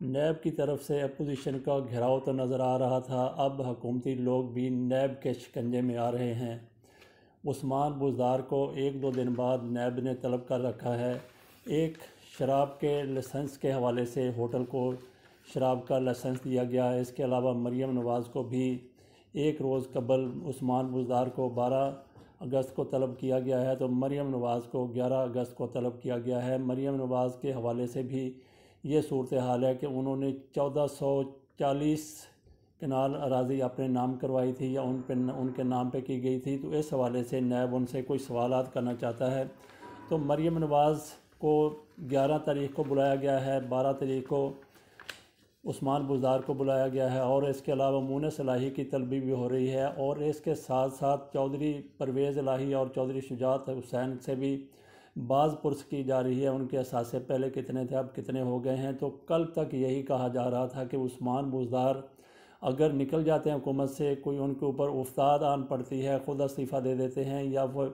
नैब की तरफ़ से अपोजिशन का घेराव तो नज़र आ रहा था, अब हकूमती लोग भी नैब के शिकंजे में आ रहे हैं। उस्मान बुजदार को एक दो दिन बाद नैब ने तलब कर रखा है। एक शराब के लाइसेंस के हवाले से होटल को शराब का लाइसेंस दिया गया है। इसके अलावा मरीम नवाज़ को भी एक रोज़ कबल उस्मान बुजदार को 12 अगस्त को तलब किया गया है तो मरीम नवाज़ को 11 अगस्त को तलब किया गया है। मरीम नवाज़ के हवाले से भी ये सूरत हाल है कि उन्होंने चौदह सौ चालीस कनाल अराज़ी अपने नाम करवाई थी या उन पर उनके नाम पे की गई थी। तो इस हवाले से नैब उनसे कोई सवाल करना चाहता है। तो मरीम नवाज़ को 11 तारीख को बुलाया गया है 12 तारीख को उस्मान बुजदार को बुलाया गया है और इसके अलावा मून सलाही की तलबी भी हो रही है और इसके साथ साथ चौधरी परवेज़ लाही और चौधरी शुजात हुसैन से भी बाज़ पुरस की जा रही है, उनके असासे पहले कितने थे, अब कितने हो गए हैं। तो कल तक यही कहा जा रहा था कि उस्मान बुजदार अगर निकल जाते हैं हुकूमत से, कोई उनके ऊपर उफ्ताद आन पड़ती है, ख़ुद इस्तीफ़ा दे देते हैं, या वो,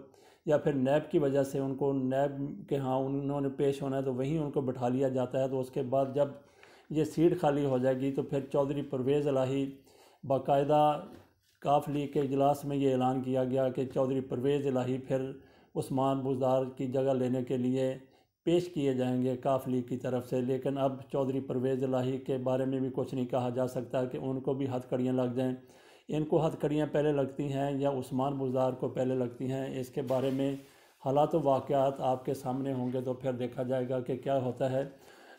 या फिर नैब की वजह से उनको, नैब के हाँ उन्होंने पेश होना है तो वहीं उनको बैठा लिया जाता है। तो उसके बाद जब ये सीट खाली हो जाएगी तो फिर चौधरी परवेज़ अलाही बाकायदा काफ लीग के अजलास में ये ऐलान किया गया कि चौधरी परवेज़ अलाही फिर उस्मान बुजदार की जगह लेने के लिए पेश किए जाएँगे काफ लीग की तरफ़ से। लेकिन अब चौधरी परवेज़ लाही के बारे में भी कुछ नहीं कहा जा सकता कि उनको भी हथकड़ियाँ लग जाएँ। इनको हथकड़ियाँ पहले लगती हैं या उस्मान बुजदार को पहले लगती हैं, इसके बारे में हालात वाक़ात आपके सामने होंगे तो फिर देखा जाएगा कि क्या होता है।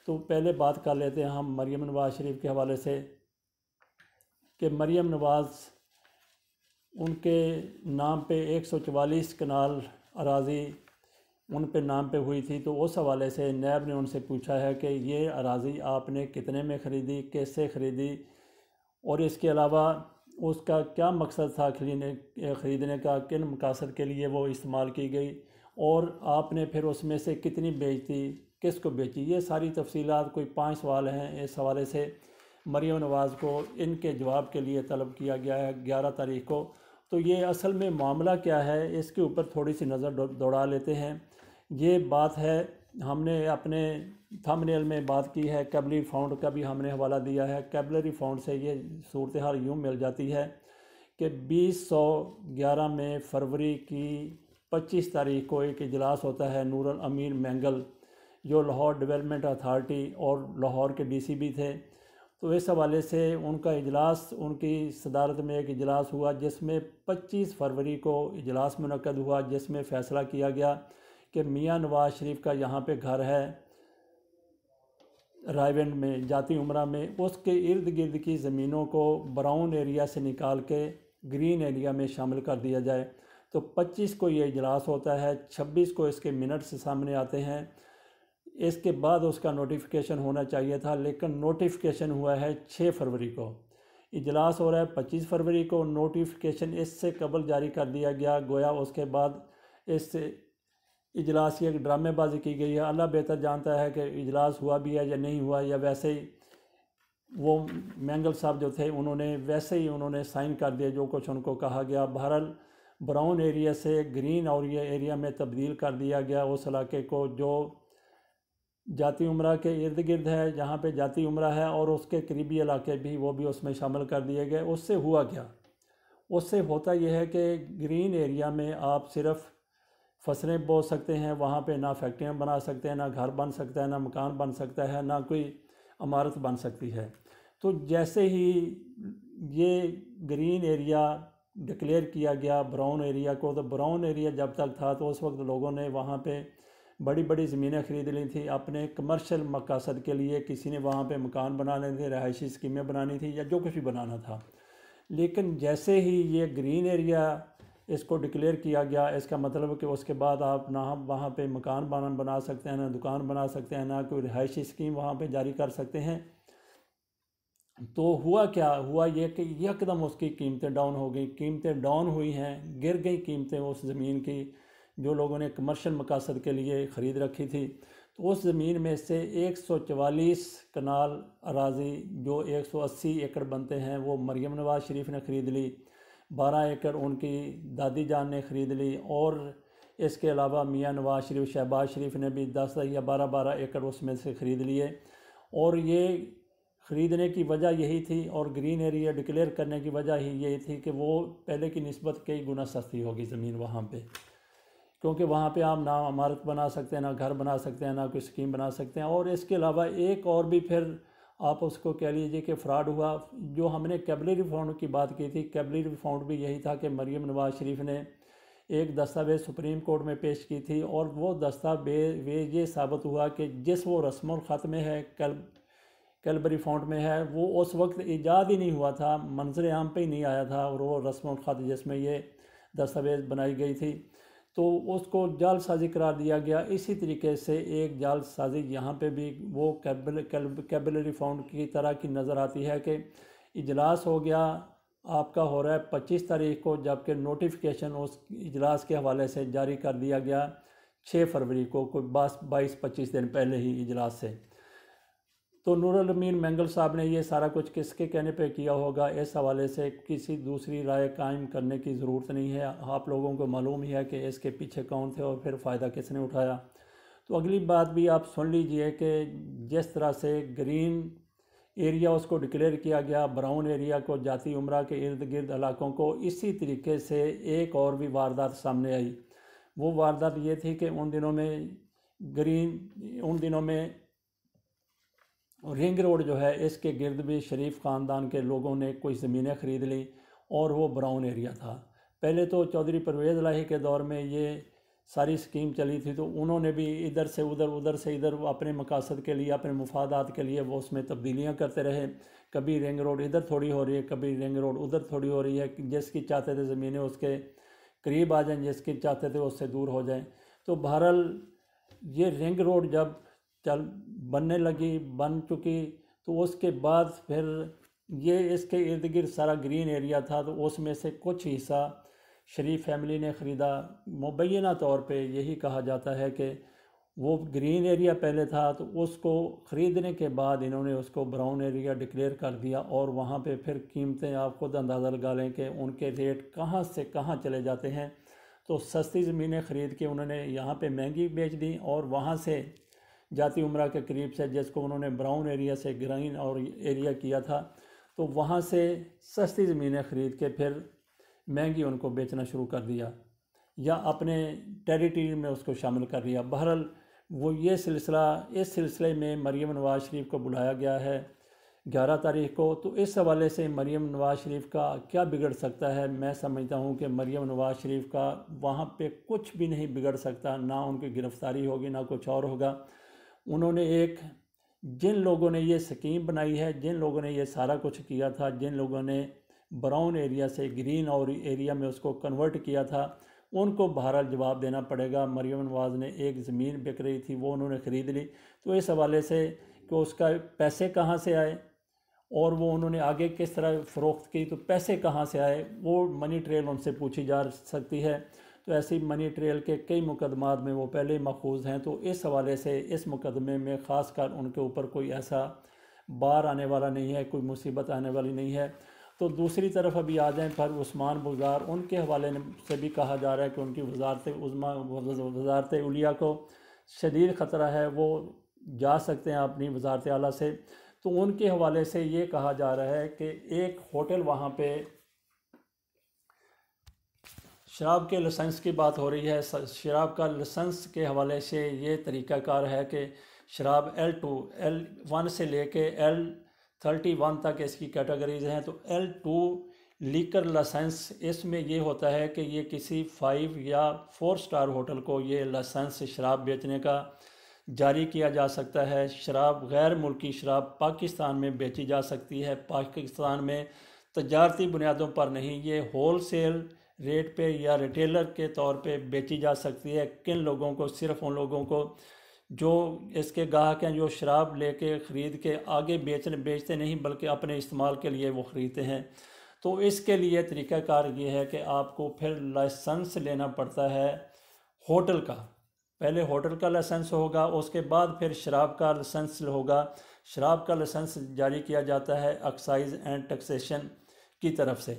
तो पहले बात कर लेते हैं हम मरीम नवाज़ शरीफ के हवाले से कि मरीम नवाज़ उनके नाम पे एक सौ चवालीस कनाल अराज़ी उन पे नाम पे हुई थी तो उस हवाले से नैब ने उनसे पूछा है कि ये अराज़ी आपने कितने में ख़रीदी, कैसे ख़रीदी? और इसके अलावा उसका क्या मकसद था खरीदने, ख़रीदने का, किन मकासद के लिए वो इस्तेमाल की गई? और आपने फिर उसमें से कितनी बेचती किस को बेची? ये सारी तफसीलात, कोई पाँच सवाल हैं इस हवाले से। मरीम नवाज़ को इनके जवाब के लिए तलब किया गया है ग्यारह तारीख को। तो ये असल में मामला क्या है, इसके ऊपर थोड़ी सी नज़र दौड़ा लेते हैं। ये बात है, हमने अपने थंबनेल में बात की है, कैबलरी फाउंड का भी हमने हवाला दिया है। कैबलरी फाउंड से ये सूरत हाल यूँ मिल जाती है कि बीस सौ ग्यारह में फरवरी की पच्चीस तारीख को एक इजलास होता है नूर अमीन मैंगल, जो लाहौर डेवलपमेंट अथार्टी और लाहौर के डीसीबी थे। तो इस हवाले से उनका इजलास, उनकी सदारत में एक इजलास हुआ, जिसमें 25 फरवरी को इजलास मनकद हुआ, जिसमें फ़ैसला किया गया कि मियाँ नवाज़ शरीफ का यहाँ पे घर है रायवेंड में, जाती उम्र में। उसके इर्द गिर्द की ज़मीनों को ब्राउन एरिया से निकाल के ग्रीन एरिया में शामिल कर दिया जाए। तो 25 को ये इजलास होता है 26 को इसके मिनट्स सामने आते हैं। इसके बाद उसका नोटिफिकेशन होना चाहिए था, लेकिन नोटिफिकेशन हुआ है छः फरवरी को। इजलास हो रहा है पच्चीस फरवरी को नोटिफिकेशन इससे कबल जारी कर दिया गया, गोया उसके बाद इस इजलास की एक ड्रामेबाजी की गई है। अल्लाह बेहतर जानता है कि इजलास हुआ भी है या नहीं हुआ, या वैसे ही वो मैंगल साहब जो थे, उन्होंने वैसे ही उन्होंने साइन कर दिया, जो कुछ उनको कहा गया। बहरहाल, ब्राउन एरिया से ग्रीन और ये एरिया में तब्दील कर दिया गया, उस इलाके को जो जाती उम्र के इर्द गिर्द है, जहाँ पे जाती उम्र है और उसके करीबी इलाके भी, वो भी उसमें शामिल कर दिए गए। उससे हुआ क्या? उससे होता यह है कि ग्रीन एरिया में आप सिर्फ़ फ़सलें बो सकते हैं, वहाँ पे ना फैक्ट्रियाँ बना सकते हैं, ना घर बन सकता है, ना मकान बन सकता है, ना कोई इमारत बन सकती है। तो जैसे ही ये ग्रीन एरिया डिक्लेयर किया गया, ब्राउन एरिया को तो ब्राउन एरिया जब तक था तो उस वक्त लोगों ने वहाँ पे बड़ी बड़ी ज़मीनें ख़रीद ली थी। अपने कमर्शल मकासद के लिए किसी ने वहाँ पे मकान बनाने थे, रहायशी स्कीमें बनानी थी या जो कुछ भी बनाना था। लेकिन जैसे ही ये ग्रीन एरिया इसको डिक्लेयर किया गया, इसका मतलब कि उसके बाद आप ना वहाँ पे मकान बना बना सकते हैं, ना दुकान बना सकते हैं, ना कोई रिहायशी स्कीम वहाँ पे जारी कर सकते हैं। तो हुआ क्या? हुआ ये कि यकदम उसकी कीमतें डाउन हो गई। कीमतें डाउन हुई हैं, गिर गई कीमतें उस ज़मीन की। जो लोगों ने कमर्शियल मकासद के लिए ख़रीद रखी थी। तो उस ज़मीन में से एक सौ चवालीस कनाल अराजी, जो एक सौ अस्सी एकड़ बनते हैं, वो मरियम नवाज़ शरीफ ने ख़रीद ली। बारह एकड़ उनकी दादी जान ने ख़रीद ली और इसके अलावा मियाँ नवाज़ शरीफ, शहबाज शरीफ ने भी दस या बारह बारह एकड़ उसमें से ख़रीद लिए। और ये ख़रीदने की वजह यही थी और ग्रीन एरिया डिक्लेयर करने की वजह ही यही थी कि वो पहले की नस्बत कई गुना सस्ती होगी ज़मीन वहाँ पे। क्योंकि वहाँ पे आप ना इमारत बना सकते हैं, ना घर बना सकते हैं, ना कोई स्कीम बना सकते हैं। और इसके अलावा एक और भी फिर आप उसको कह लीजिए कि फ्रॉड हुआ, जो हमने कैबलरी फाउंड की बात की थी। कैबलरी फाउंड भी यही था कि मरीम नवाज़ शरीफ ने एक दस्तावेज़ सुप्रीम कोर्ट में पेश की थी और वो दस्तावेज़ ये साबित हुआ कि जिस वो रस्म ख़त में है, कल, कैलबरी फॉन्ट में है, वो उस वक्त ईजाद ही नहीं हुआ था, मंजर आम पे ही नहीं आया था और वो रस्म ख़त जिसमें ये दस्तावेज़ बनाई गई थी। तो उसको जाल साजी करार दिया गया। इसी तरीके से एक जाल साजी यहाँ पे भी वो कैबल कैबलरी फाउंड की तरह की नज़र आती है कि इजलास हो गया, आपका हो रहा है पच्चीस तारीख को, जबकि नोटिफिकेशन उस इजलास के हवाले से जारी कर दिया गया छः फरवरी को, कोई बाईस, पच्चीस दिन पहले ही इजलास से। तो नूरुल अमीन मैंगल साहब ने ये सारा कुछ किसके कहने पे किया होगा? इस हवाले से किसी दूसरी राय कायम करने की ज़रूरत नहीं है। आप लोगों को मालूम ही है कि इसके पीछे कौन थे और फिर फ़ायदा किसने उठाया? तो अगली बात भी आप सुन लीजिए कि जिस तरह से ग्रीन एरिया उसको डिक्लेयर किया गया, ब्राउन एरिया को, जाति उम्र के इर्द गिर्द इलाकों को, इसी तरीके से एक और भी वारदात सामने आई। वो वारदात ये थी कि उन दिनों में ग्रीन, उन दिनों में रिंग रोड जो है, इसके गिर्द भी शरीफ ख़ानदान के लोगों ने कुछ ज़मीनें ख़रीद ली और वो ब्राउन एरिया था। पहले तो चौधरी परवेज़ लाही के दौर में ये सारी स्कीम चली थी तो उन्होंने भी इधर से उधर उधर से इधर अपने मकासद के लिए, अपने मुफादात के लिए वो उसमें तब्दीलियाँ करते रहे। कभी रिंग रोड इधर थोड़ी हो रही है, कभी रिंग रोड उधर थोड़ी हो रही है, जिसकी चाहते थे ज़मीनें उसके करीब आ जाएँ, जिसकी चाहते थे उससे दूर हो जाएँ। तो बहरहाल ये रिंग रोड जब चल बनने लगी, बन चुकी। तो उसके बाद फिर ये इसके इर्द गिर्द सारा ग्रीन एरिया था तो उसमें से कुछ हिस्सा शरीफ फैमिली ने ख़रीदा। मुबैना तौर पे यही कहा जाता है कि वो ग्रीन एरिया पहले था तो उसको ख़रीदने के बाद इन्होंने उसको ब्राउन एरिया डिक्लेयर कर दिया और वहाँ पे फिर कीमतें आप खुद अंदाज़ा लगा लें कि उनके रेट कहाँ से कहाँ चले जाते हैं। तो सस्ती ज़मीनें ख़रीद के उन्होंने यहाँ पे महँगी बेच दी और वहाँ से जाति उम्र के करीब से जिसको उन्होंने ब्राउन एरिया से ग्राइन और एरिया किया था तो वहाँ से सस्ती ज़मीनें ख़रीद के फिर महँगी उनको बेचना शुरू कर दिया या अपने टेरिटरी में उसको शामिल कर लिया। बहरहाल, वो ये सिलसिला, इस सिलसिले में मरीम नवाज़ शरीफ को बुलाया गया है ग्यारह तारीख को। तो इस हवाले से मरीम नवाज़ शरीफ का क्या बिगड़ सकता है? मैं समझता हूँ कि मरीम नवाज़ शरीफ का वहाँ पे कुछ भी नहीं बिगड़ सकता। ना उनकी गिरफ़्तारी होगी, ना कुछ और होगा। उन्होंने एक, जिन लोगों ने ये स्कीम बनाई है, जिन लोगों ने ये सारा कुछ किया था, जिन लोगों ने ब्राउन एरिया से ग्रीन और एरिया में उसको कन्वर्ट किया था, उनको बहरहाल जवाब देना पड़ेगा। मरियम नवाज़ ने एक ज़मीन बिक रही थी, वो उन्होंने ख़रीद ली। तो इस हवाले से कि उसका पैसे कहाँ से आए और वो उन्होंने आगे किस तरह फ़रोख्त की तो पैसे कहाँ से आए, वो मनी ट्रेल उनसे पूछी जा सकती है। तो ऐसी मनी ट्रेल के कई मुकदमात में वो पहले ही मखूज़ हैं तो इस हवाले से इस मुकदमे में ख़ास कर उनके ऊपर कोई ऐसा बार आने वाला नहीं है, कोई मुसीबत आने वाली नहीं है। तो दूसरी तरफ़ अभी आ जाएँ, पर उस्मान बुजार, उनके हवाले से भी कहा जा रहा है कि उनकी वजारत वजारत उलिया को शदीद ख़तरा है, वो जा सकते हैं अपनी वजारत आला से। तो उनके हवाले से ये कहा जा रहा है कि एक होटल वहाँ पे शराब के लाइसेंस की बात हो रही है। शराब का लाइसेंस के हवाले से ये तरीक़ाकार है कि शराब एल टू एल वन से लेके एल थर्टी वन तक इसकी कैटेगरीज हैं। तो एल टू लीकर लाइसेंस, इसमें ये होता है कि ये किसी फाइव या फोर स्टार होटल को ये लाइसेंस शराब बेचने का जारी किया जा सकता है। शराब, गैर मुल्की शराब पाकिस्तान में बेची जा सकती है। पाकिस्तान में तजारती बुनियादों पर नहीं, ये होल सेल रेट पे या रिटेलर के तौर पे बेची जा सकती है। किन लोगों को? सिर्फ़ उन लोगों को जो इसके गाहक हैं, जो शराब लेके ख़रीद के आगे बेचने, बेचते नहीं, बल्कि अपने इस्तेमाल के लिए वो ख़रीदते हैं। तो इसके लिए तरीक़ाकार ये है कि आपको फिर लाइसेंस लेना पड़ता है होटल का। पहले होटल का लाइसेंस होगा, उसके बाद फिर शराब का लाइसेंस होगा। शराब का लाइसेंस जारी किया जाता है एक्साइज एंड टैक्सेशन की तरफ़ से।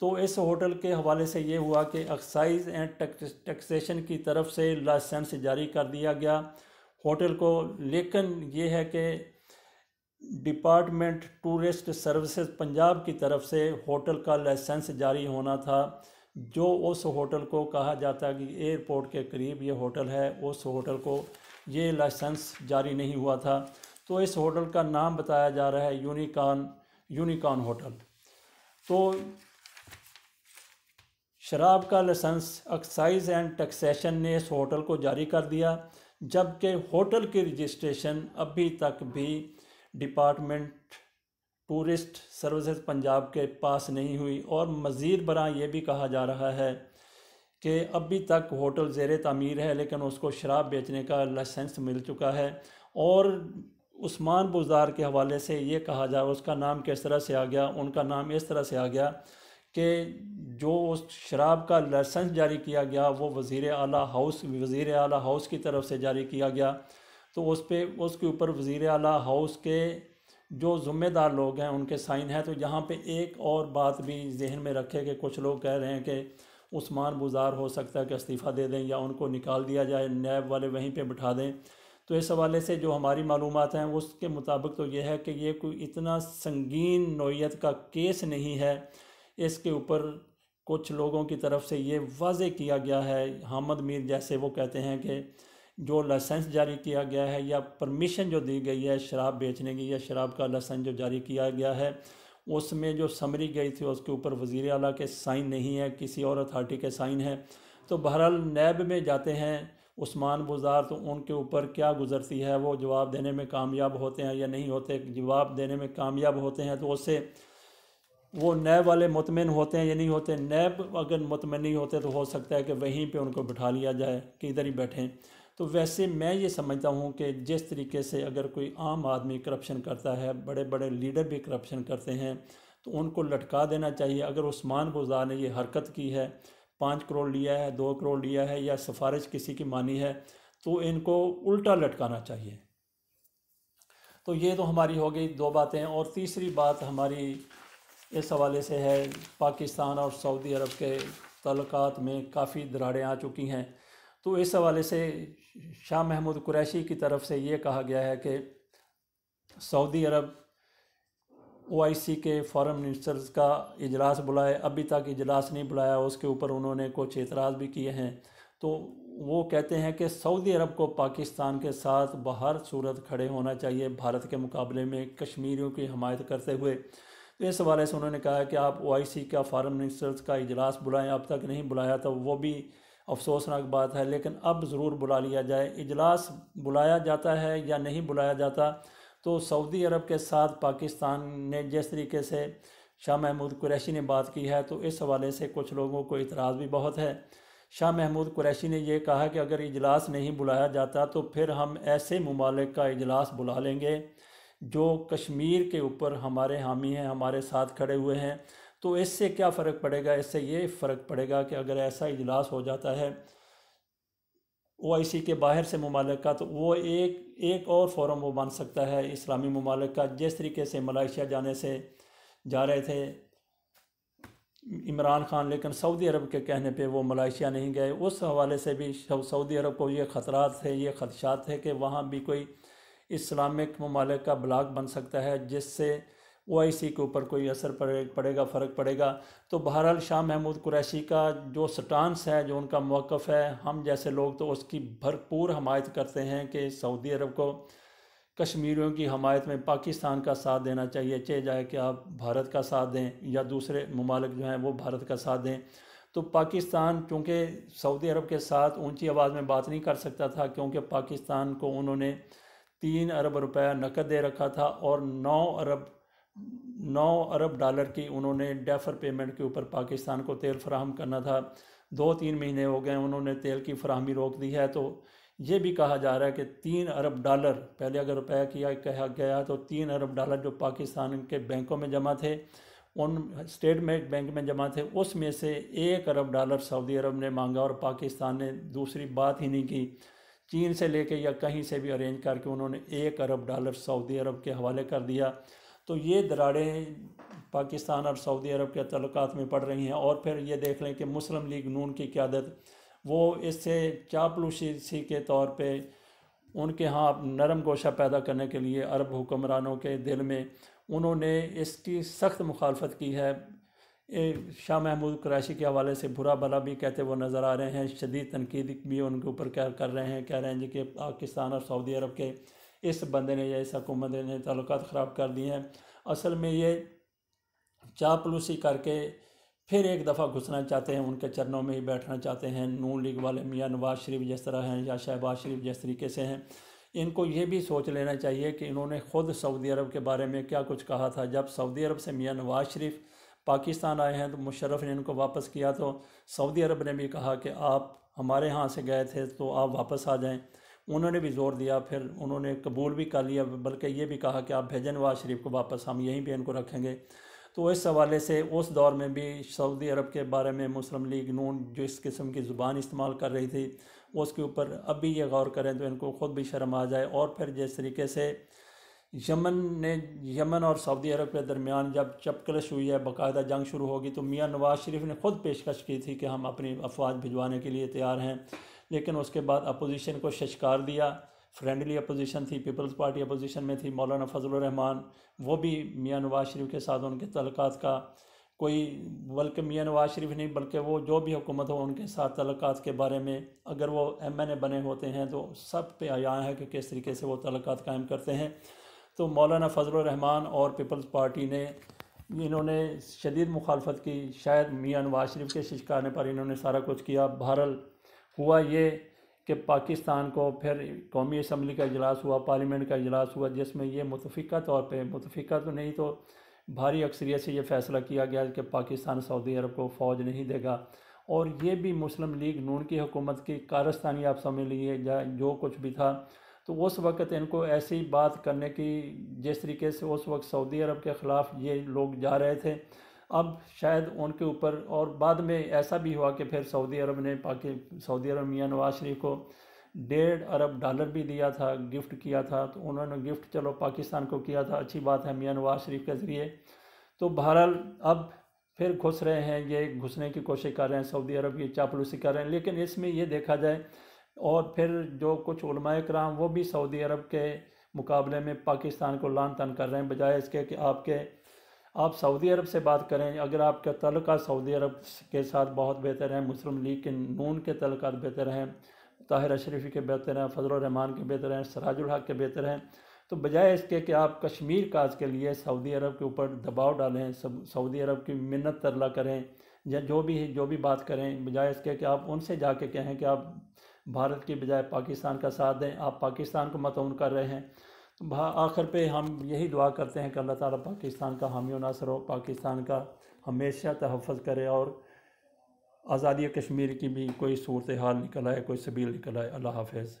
तो इस होटल के हवाले से ये हुआ कि एक्साइज एंड टैक्सेशन की तरफ़ से लाइसेंस जारी कर दिया गया। होटल को लेकिन ये है कि डिपार्टमेंट टूरिस्ट सर्विसेज़ पंजाब की तरफ़ से होटल का लाइसेंस जारी होना था, जो उस होटल को कहा जाता है कि एयरपोर्ट के करीब ये होटल है, उस होटल को ये लाइसेंस जारी नहीं हुआ था। तो इस होटल का नाम बताया जा रहा है यूनिकॉन यूनिकॉन होटल। तो शराब का लाइसेंस, एक्साइज एंड टैक्सेशन ने इस होटल को जारी कर दिया, जबकि होटल की रजिस्ट्रेशन अभी तक भी डिपार्टमेंट टूरिस्ट सर्विसेज़ पंजाब के पास नहीं हुई। और मज़ीद बरा ये भी कहा जा रहा है कि अभी तक होटल ज़ेर तमीर है, लेकिन उसको शराब बेचने का लाइसेंस मिल चुका है। और उस्मान बुजार के हवाले से ये कहा जा, उसका नाम किस तरह से आ गया? उनका नाम इस तरह से आ गया कि जो उस शराब का लाइसेंस जारी किया गया, वो वज़ी अली हाउस वज़ी अली हाउस की तरफ़ से जारी किया गया। तो उस पर उसके ऊपर वज़ी अला हाउस के जो ज़िम्मेदार लोग हैं, उनके साइन है। तो यहाँ पे एक और बात भी जहन में रखे कि कुछ लोग कह रहे हैं कि उस्मान बुजार हो सकता है कि इस्तीफ़ा दे दें या उनको निकाल दिया जाए, नैब वाले वहीं पे बिठा दें। तो इस हवाले से जो हमारी मालूम हैं, उसके मुताबिक तो ये है कि ये कोई इतना संगीन नोयत का केस नहीं है इसके ऊपर कुछ लोगों की तरफ़ से ये वाज किया गया है। हामद मीर जैसे वो कहते हैं कि जो लाइसेंस जारी किया गया है या परमिशन जो दी गई है शराब बेचने की या शराब का लाइसेंस जो जारी किया गया है, उसमें जो समरी गई थी उसके ऊपर वज़ी अला के साइन नहीं है, किसी और अथॉरिटी के साइन है। तो बहरहाल नैब में जाते हैं उस्मान बुजार तो उनके ऊपर क्या गुजरती है? वो जवाब देने में कामयाब होते हैं या नहीं होते? जवाब देने में कामयाब होते हैं तो उससे वो नैब वाले मुतमिन होते हैं या नहीं होते, नैब अगर मुतमिन नहीं होते तो हो सकता है कि वहीं पे उनको बिठा लिया जाए कि इधर ही बैठें। तो वैसे मैं ये समझता हूँ कि जिस तरीके से अगर कोई आम आदमी करप्शन करता है बड़े बड़े लीडर भी करप्शन करते हैं तो उनको लटका देना चाहिए। अगर उस्मान गुजार ने ये हरकत की है, पाँच करोड़ लिया है, दो करोड़ लिया है या सिफारिश किसी की मानी है तो इनको उल्टा लटकाना चाहिए। तो ये तो हमारी हो गई दो बातें और तीसरी बात हमारी इस हवाले से है, पाकिस्तान और सऊदी अरब के तल्लक़ात में काफ़ी दरारें आ चुकी हैं। तो इस हवाले से शाह महमूद कुरैशी की तरफ़ से ये कहा गया है कि सऊदी अरब ओ आई सी के फॉरेन मिनिस्टर्स का इजलास बुलाए। अभी तक इजलास नहीं बुलाया, उसके ऊपर उन्होंने कुछ एतराज़ भी किए हैं। तो वो कहते हैं कि सऊदी अरब को पाकिस्तान के साथ बाहर सूरत खड़े होना चाहिए, भारत के मुकाबले में कश्मीरियों की हमायत करते हुए। इस हवाले से उन्होंने कहा कि आप ओ आई सी का फॉरेन मिनिस्टर्स का इजलास बुलाएँ अब तक नहीं बुलाया तो वो भी अफसोसनाक बात है, लेकिन अब ज़रूर बुला लिया जाए। इजलास बुलाया जाता है या नहीं बुलाया जाता तो सऊदी अरब के साथ पाकिस्तान ने जिस तरीके से शाह महमूद कुरैशी ने बात की है तो इस हवाले से कुछ लोगों को इतराज़ भी बहुत है। शाह महमूद कुरैशी ने यह कहा कि अगर इजलास नहीं बुलाया जाता तो फिर हम ऐसे ममालिक का इजलास बुला लेंगे। जो कश्मीर के ऊपर हमारे हामी हैं, हमारे साथ खड़े हुए हैं तो इससे क्या फ़र्क पड़ेगा? इससे ये फ़र्क पड़ेगा कि अगर ऐसा इजलास हो जाता है ओ के बाहर से ममालिक का तो वो एक एक और फोरम वो बन सकता है, इस्लामी ममालिक का, जिस तरीके से मलाइशिया जाने से जा रहे थे, इमरान खान, लेकिन सऊदी अरब के कहने पे वो मलाइशिया नहीं गए। उस हवाले से भी सऊदी अरब को ये ख़तरात थे, ये खदशात थे कि वहाँ भी कोई इस्लामिक ममालिक का ब्लाक बन सकता है, जिससे ओ आई सी के ऊपर कोई असर पड़े, पड़ेगा, फ़र्क पड़ेगा। तो बहरहाल शाह महमूद कुरैशी का जो स्टांस है, जो उनका मौक़ है, हम जैसे लोग तो उसकी भरपूर हमायत करते हैं कि सऊदी अरब को कश्मीरियों की हमायत में पाकिस्तान का साथ देना चाहिए, चाहे जाए कि आप भारत का साथ दें या दूसरे ममालिक जो हैं वो भारत का साथ दें। तो पाकिस्तान, चूँकि सऊदी अरब के साथ ऊँची आवाज़ में बात नहीं कर सकता था, क्योंकि पाकिस्तान को उन्होंने तीन अरब रुपया नकद दे रखा था और नौ अरब नौ अरब डॉलर की उन्होंने डेफर पेमेंट के ऊपर पाकिस्तान को तेल फ्राहम करना था। दो तीन महीने हो गए, उन्होंने तेल की फराहमी रोक दी है। तो ये भी कहा जा रहा है कि तीन अरब डॉलर, पहले अगर रुपया किया, कहा गया तो तीन अरब डॉलर जो पाकिस्तान के बैंकों में जमा थे, उन स्टेटमेंट बैंक में जमा थे, उसमें से एक अरब डॉलर सऊदी अरब ने मांगा और पाकिस्तान ने दूसरी बात ही नहीं की। चीन से लेके या कहीं से भी अरेंज करके उन्होंने एक अरब डॉलर सऊदी अरब के हवाले कर दिया। तो ये दरारें पाकिस्तान और सऊदी अरब के तल्लक़ में पड़ रही हैं। और फिर ये देख लें कि मुस्लिम लीग नून की क्यादत, वो इससे चापलूसी के तौर पर उनके यहाँ नरम गोशा पैदा करने के लिए अरब हुक्मरानों के दिल में उन्होंने इसकी सख्त मुखालफत की है। शाह महमूद क्रैशी के हवाले से बुरा भला भी कहते वो नज़र आ रहे हैं। शदीद तनकीद भी उनके ऊपर क्या कर रहे हैं, कह रहे हैं जी कि पाकिस्तान और सऊदी अरब के इस बंदे ने या इस हकूमत ने तल्लक ख़राब कर दिए हैं। असल में ये चापलूसी करके फिर एक दफ़ा घुसना चाहते हैं, उनके चरणों में ही बैठना चाहते हैं। नून लीग वाले मियाँ नवाज़ शरीफ जिस तरह हैं या शहबाज शरीफ जिस तरीके से हैं, इनको ये भी सोच लेना चाहिए कि इन्होंने ख़ुद सऊदी अरब के बारे में क्या कुछ कहा था। जब सऊदी अरब से मियाँ नवाज़ शरीफ पाकिस्तान आए हैं तो मुशर्रफ ने इनको वापस किया तो सऊदी अरब ने भी कहा कि आप हमारे यहाँ से गए थे तो आप वापस आ जाएँ। उन्होंने भी ज़ोर दिया, फिर उन्होंने कबूल भी कर लिया, बल्कि ये भी कहा कि आप भेजें नवाज़ शरीफ को वापस, हम यहीं पे इनको रखेंगे। तो इस हवाले से उस दौर में भी सऊदी अरब के बारे में मुस्लिम लीग नून जो इस किस्म की ज़ुबान इस्तेमाल कर रही थी, उसके ऊपर अब भी ये गौर करें तो इनको ख़ुद भी शर्म आ जाए और फिर जिस तरीके से यमन ने, यमन और सऊदी अरब के दरमियान जब चपकलश हुई है, बाकायदा जंग शुरू होगी तो मियाँ नवाज़ शरीफ ने ख़ुद पेशकश की थी कि हम अपनी अफवाज भिजवाने के लिए तैयार हैं। लेकिन उसके बाद अपोजिशन को शशकार दिया। फ्रेंडली अपोजिशन थी, पीपल्स पार्टी अपोजिशन में थी, मौलाना फजलरहमान वो भी मियाँ नवाज़ शरीफ के साथ उनके तल्लक का कोई बल्कि मियाँ नवाज़ शरीफ नहीं, बल्कि वो जो भी हुकूमत हो, उनके साथ तल्लक के बारे में, अगर वो एम एन ए बने होते हैं तो सब पे आया है कि किस तरीके से वो तल्लक कायम करते हैं। तो मौलाना फजलरहमान और पीपल्स पार्टी ने, इन्होंने शदीद मुखालफत की। शायद मियाँ नवाज़ शरीफ के शिकाने पर इन्होंने सारा कुछ किया। बहरल हुआ ये कि पाकिस्तान को फिर कौमी असम्बली का इजलास हुआ, पार्लियामेंट का इजलास हुआ, जिसमें ये मुतफ़ा तौर पर मुतफ़ा तो नहीं तो भारी अक्सरियत से ये फ़ैसला किया गया कि पाकिस्तान सऊदी अरब को फ़ौज नहीं देगा। और ये भी मुस्लिम लीग नून की हुकूमत की कारस्तानी आप समझ लीजिए जो कुछ भी था तो उस वक़्त इनको ऐसी बात करने की, जिस तरीके से उस वक्त सऊदी अरब के ख़िलाफ़ ये लोग जा रहे थे, अब शायद उनके ऊपर, और बाद में ऐसा भी हुआ कि फिर सऊदी अरब ने पाकि, सऊदी अरब मियाँ नवाज़ शरीफ को डेढ़ अरब डॉलर भी दिया था, गिफ्ट किया था तो उन्होंने गिफ्ट चलो पाकिस्तान को किया था, अच्छी बात है मियाँ नवाज़ शरीफ के ज़रिए। तो बहरहाल, अब फिर घुस रहे हैं, ये घुसने की कोशिश कर रहे हैं, सऊदी अरब की चापलूसी कर रहे हैं, लेकिन इसमें ये देखा जाए और फिर जो कुछ कराम वो भी सऊदी अरब के मुकाबले में पाकिस्तान को लान तन कर रहे हैं, बजाय इसके कि आपके, आप सऊदी अरब से बात करें, अगर आपका तल्क़ा सऊदी अरब के साथ बहुत बेहतर है, मुस्लिम लीग के नून के तलक बेहतर हैं, ताहिर अशरफी के बेहतर हैं फजलरहमान के बेहतर हैं, सराजुल हक के बेहतर हैं तो बजाय इसके कि आप कश्मीर काज के लिए सऊदी अरब के ऊपर दबाव डालें सऊदी अरब की मिन्नत तरला करें, या जो भी जो भी बात करें, बजाय इसके कि आप उनसे जाके कहें कि आप भारत की बजाय पाकिस्तान का साथ दें। आप पाकिस्तान को मतौन कर रहे हैं। तो आखिर पे हम यही दुआ करते हैं कि अल्लाह ताला पाकिस्तान का हामी नासर हो, पाकिस्तान का हमेशा तहफ़ करे और आज़ादी कश्मीर की भी कोई सूरत हाल निकल आए, कोई सबील निकल आए। अल्लाह हाफिज़।